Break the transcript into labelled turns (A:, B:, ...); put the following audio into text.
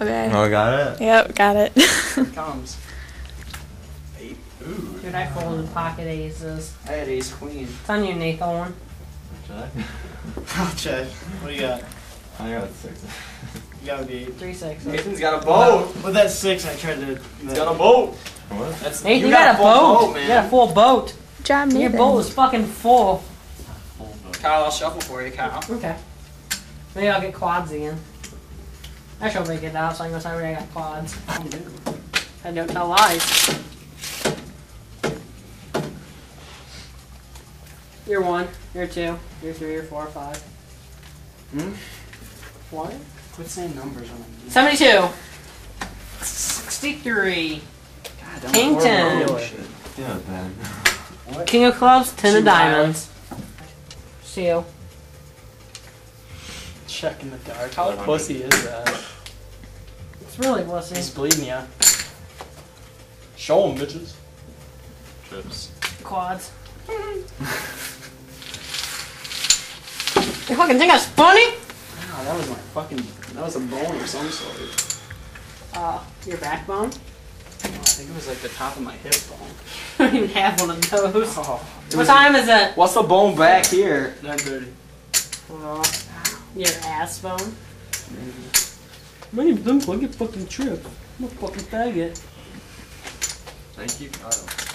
A: Okay.
B: Oh, got it?
A: Yep, got it.
C: Here it comes. Eight. Ooh.
D: Dude, I folded pocket aces.
C: I had ace queen.
D: It's on you, Nathan.
B: Check.
C: I'll check. What do you got?
B: I got six.
C: You got a B.
D: Three six.
C: Nathan's got a boat. With that six, I tried to. He's got a boat.
B: What?
C: That's
D: Nathan,
C: you
D: you got, a
C: full
D: boat.
C: man.
D: you got a full boat.
A: Good job,
D: Your boat is fucking full.
C: Kyle, I'll shuffle for you, Kyle.
D: Okay. Maybe I'll get quads again. Actually, I'll make it now, so I can go say I got quads. I don't tell lies. You're one. You're two. You're three. You're four. Five.
C: Hmm?
D: What?
C: Quit saying numbers on the
D: Seventy-two. Sixty-three.
C: God,
D: King ten.
B: Yeah, Ben.
C: What?
D: King of clubs. Ten
C: Two
D: of diamonds. Seal.
C: Check in the dark. How pussy is that?
D: It's really
C: He's
D: wussy.
C: bleeding ya. Show him, bitches.
B: Trips.
D: Quads. You fucking think that's funny?
C: Wow, that was my fucking. That was a bone of some sort.
D: Uh, your backbone?
C: I think it was like the top of my hip bone.
D: I don't even have one of those.
C: Oh.
D: What time is it?
C: What's the bone back here? 9:30.
D: Uh, your ass bone.
C: My name's Dimple. I get fucking tripped. I'm a fucking faggot.
B: Thank you, Kyle.